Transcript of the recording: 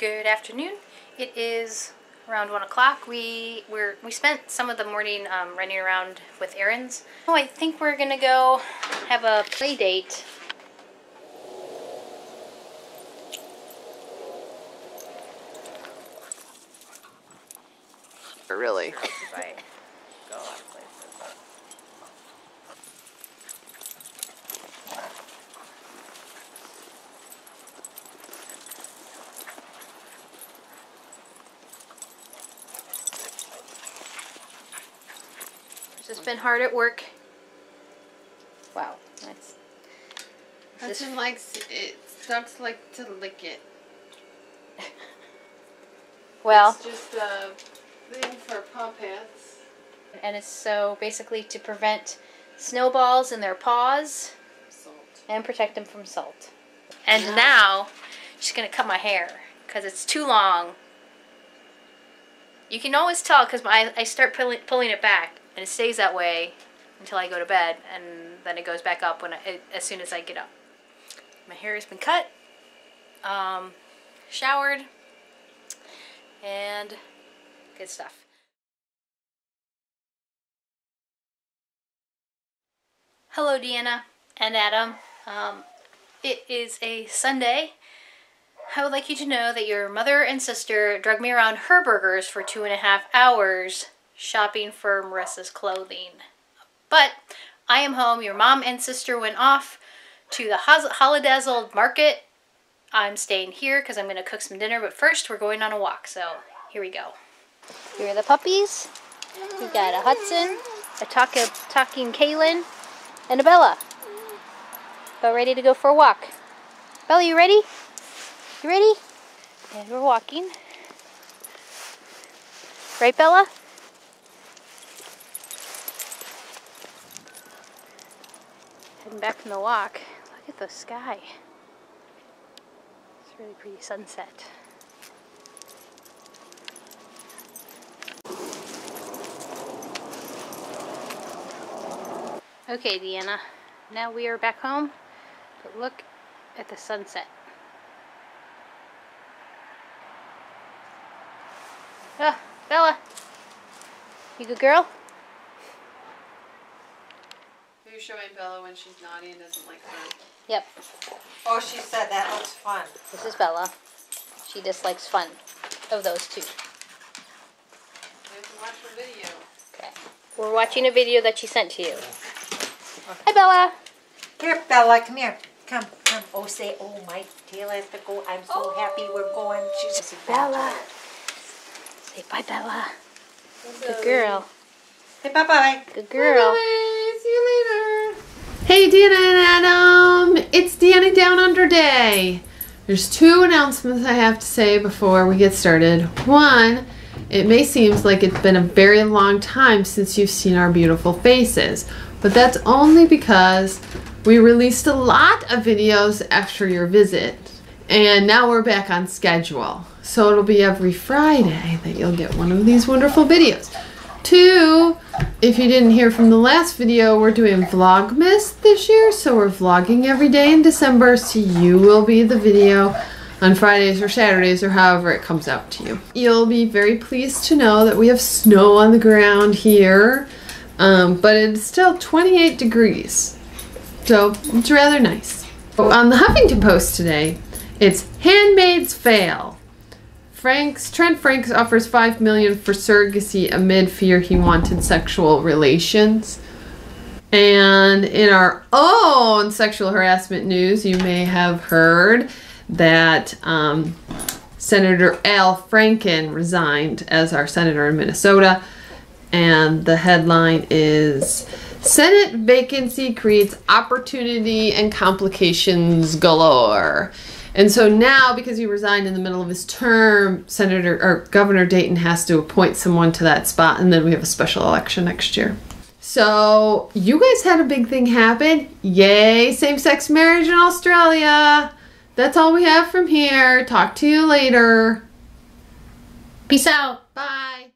Good afternoon. It is around one o'clock. We were we spent some of the morning um, running around with errands. Oh, I think we're gonna go have a play date. Really? Right. Go a lot of places. Just been hard at work. Wow, that's Hudson likes it. Ducks like to lick it. well, It's just a thing for paw pads. and it's so basically to prevent snowballs in their paws Salt. and protect them from salt. And now she's gonna cut my hair because it's too long. You can always tell because I, I start pulling, pulling it back and it stays that way until I go to bed and then it goes back up when I, as soon as I get up. My hair has been cut, um, showered, and good stuff. Hello, Deanna and Adam. Um, it is a Sunday. I would like you to know that your mother and sister drug me around Herberger's for two and a half hours shopping for Marissa's clothing. But I am home. Your mom and sister went off to the Holidazzle market. I'm staying here because I'm going to cook some dinner. But first, we're going on a walk. So here we go. Here are the puppies. We got a Hudson, a talking, talking Kaylin, and a Bella. About ready to go for a walk. Bella, you ready? You ready? And we're walking. Right, Bella? Heading back from the walk. Look at the sky. It's a really pretty sunset. Okay, Deanna. Now we are back home. But look at the sunset. Oh, Bella. You good girl? Are you showing Bella when she's naughty and doesn't like fun? Yep. Oh, she said that looks fun. This is Bella. She dislikes fun of those two. You have to watch the video. Okay. We're watching a video that she sent to you. Hi, Bella. Here, Bella, come here. Come, come. Oh, say, oh, my tail has to go. I'm so happy we're going. She's Bella. Say bye, Bella. Good girl. Say bye-bye. Good girl. Bye. See you later. Hey, Deanna and Adam. It's Deanna Down Under Day. There's two announcements I have to say before we get started. One, it may seem like it's been a very long time since you've seen our beautiful faces, but that's only because we released a lot of videos after your visit, and now we're back on schedule. So it'll be every Friday that you'll get one of these wonderful videos. Two, if you didn't hear from the last video, we're doing Vlogmas this year, so we're vlogging every day in December, so you will be the video on Fridays or Saturdays or however it comes out to you. You'll be very pleased to know that we have snow on the ground here, um, but it's still 28 degrees, so it's rather nice. On the Huffington Post today, it's Handmaid's Fail. Frank's Trent Franks offers five million for surrogacy amid fear he wanted sexual relations. And in our own sexual harassment news, you may have heard that um, Senator Al Franken resigned as our senator in Minnesota. And the headline is Senate vacancy creates opportunity and complications galore. And so now, because he resigned in the middle of his term, Senator or Governor Dayton has to appoint someone to that spot, and then we have a special election next year. So you guys had a big thing happen. Yay, same-sex marriage in Australia. That's all we have from here. Talk to you later. Peace out. Bye.